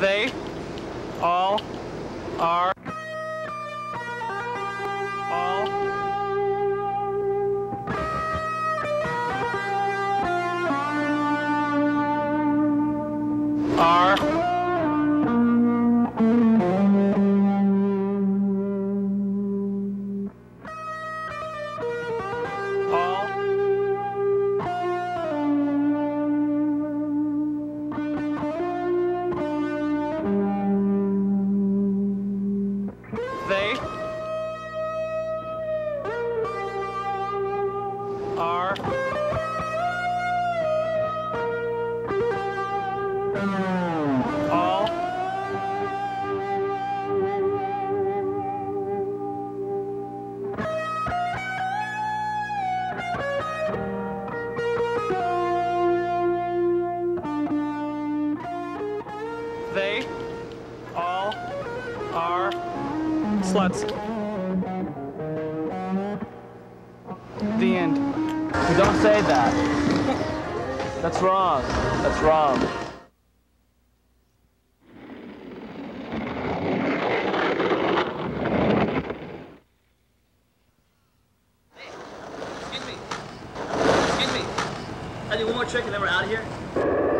They all are all are are all They all are sluts. You don't say that. That's wrong. That's wrong. Excuse me. Excuse me. I do one more trick and then we're out of here.